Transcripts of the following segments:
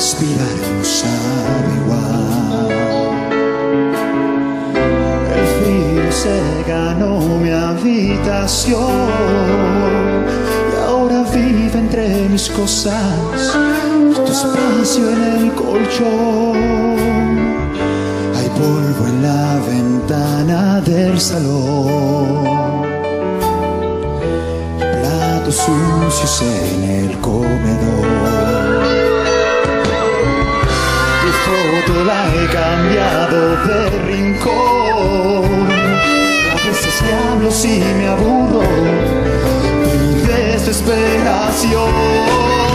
respirar no sabe igual. El frío se ganó mi habitación y ahora vive entre mis cosas, tu espacio en el colchón. Hay polvo en la ventana del salón, platos sucios en el comedor Tu foto la he cambiado de rincón. A veces te hablo si me aburro mi desesperación.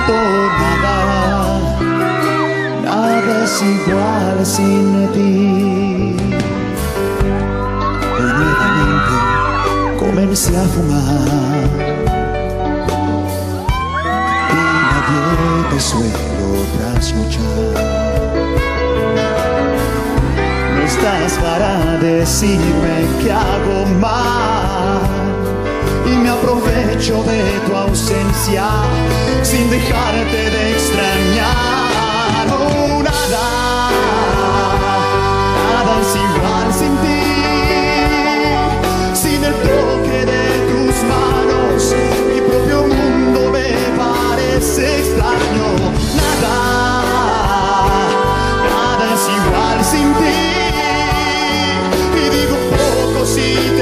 Muerto. Nada, nada es igual sin ti. Hoy nuevamente comencé a fumar y nadie te suelo trasnochar. No estás para decirme que hago mal y me aprovecho de tu ausencia sin dejarte de extrañar. Nada, nada es igual sin ti, sin el toque de tus manos. Mi propio mundo me parece extraño. Nada, nada es igual sin ti. Y digo poco si te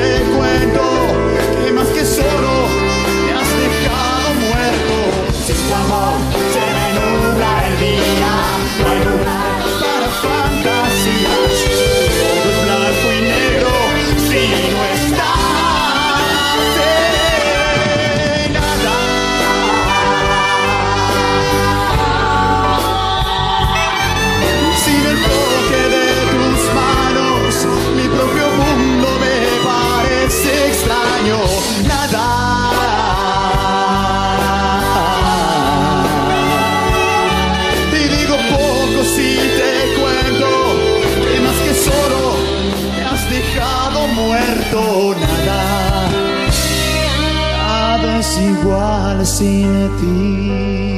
muerto. Nada. Nada es igual sin ti.